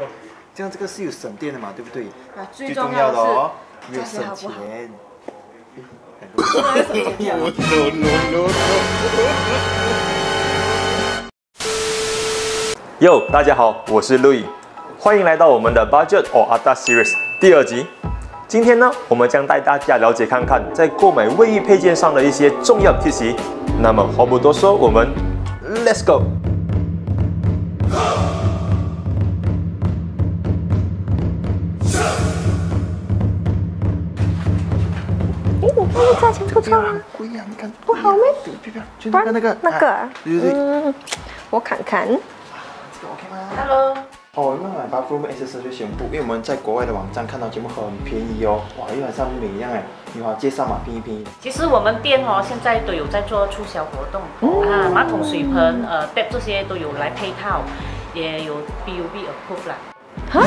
错。这样这个是有省电的嘛，对不对？啊，最最重要的哦，是有省价钱。哟，大家好，我是 Louis，欢迎来到我们的 Budget or Atas Series 第二集。今天呢，我们将带大家了解看看在购买卫浴配件上的一些重要贴息。那么话不多说，我们 Let's go。价钱不错啊，贵呀，你看不好吗？对，不要，就那个那个那个啊啊，对对对，嗯，我看看，这个 OK 吗 Hello，哦，我们买 bathroom accessory 全部，因为我们在国外的网站看到节目很便宜哦，哇，又好像美一样哎，你好介绍嘛，便宜便宜。其实我们店哦，现在都有在做促销活动、啊，马桶、水盆、呃这些都有来配套，也有 PUB approve 啦。哈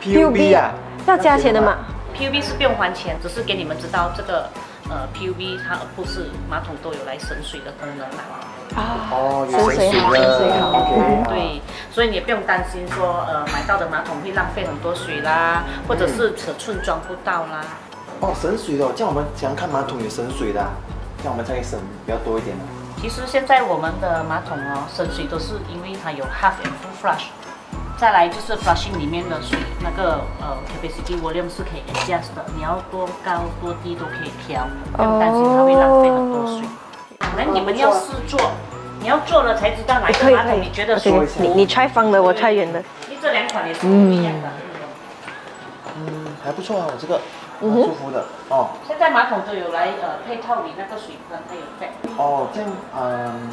PUB 啊，要加钱的嘛？PUB 是不用还钱，只是给你们知道这个呃 PUB 它 approve 是马桶都有来省水的功能啦。啊，哦，有省水好的省水好 OK，对，所以你也不用担心说呃买到的马桶会浪费很多水啦，或者是尺寸装不到啦。哦，省水的哦，这样我们怎样看马桶有省水的啊，这样我们才可以省比较多一点的。其实现在我们的马桶哦，省水都是因为它有 half and full flush，再来就是 flushing 里面的水那个呃 capacity volume 是可以 adjust 的，你要多高多低都可以调，不用担心它会浪费很多水。那你们要试做，你要做了才知道哪一个马桶你觉得舒服。你你 try 方的，我 try 圆的，因为这两款也是不一样的。嗯，还不错啊，我这个舒服的哦。现在马桶都有来呃配套你那个水盆，它有在哦，这样嗯，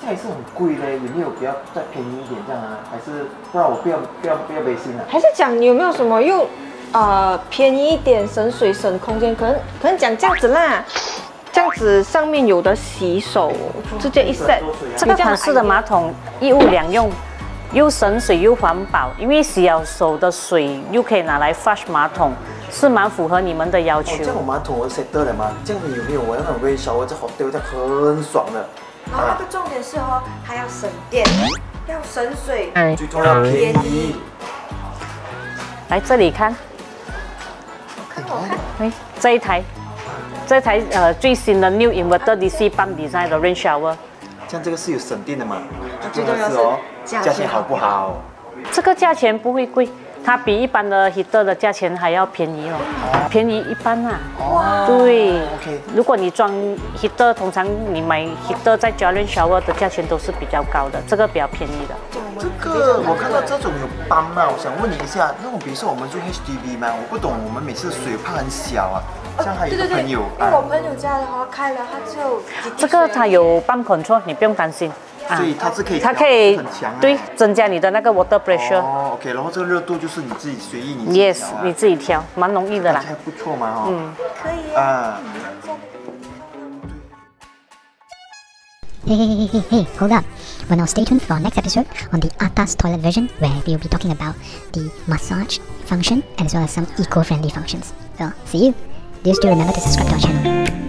这样也是很贵嘞，有没有比较再便宜一点这样啊？还是不然我不要不要不要背心啊？还是讲你有没有什么又呃便宜一点，省水省空间？可能可能讲这样子啦，这样子上面有的洗手，直接一 set，这个款式的马桶一物两用，又省水又环保，因为洗了手的水又可以拿来 flush 马桶，是蛮符合你们的要哦，求这。样我马桶我 set 得了吗？这样你有没有我那种 shower 在 hotel 这样很爽的？然后那个重点是哦，还要省电，要省水，最重要便宜。来这里看，看我看哎，这一台，这台呃最新的 New Inverter DC Pump Design 的 Rain Shower，像这个是有省电的嘛？最重要是哦，价价钱好不好？这个价钱不会贵，它比一般的 heater 的价钱还要便宜哦，便宜一半啊。对。OK 如果你装 heater，通常你买 heater 在 j a r e n shower 的价钱都是比较高的，这个比较便宜的。这个我看到这种有斑嘛，我想问你一下，那种比如说我们住 HDB 嘛，我不懂我们每次水泡很小啊，像还有一个朋友因为我啊，朋友家的话开了，他就这个水它有半 control，你不用担心。啊所以它是可以它可以很强啊对增加你的那个 water pressure。哦，OK，然后这个热度就是你自己随意你自己 Yes，调啊你自己挑，蛮容易的啦。还不错嘛哈。嗯。可以啊。啊，Hey, hey, hey, hey, hey, hold up. Well, now stay tuned for our next episode on the Atas toilet version, where we'll be talking about the massage function as well as some eco-friendly functions. Well, see you. Do remember to subscribe to our channel.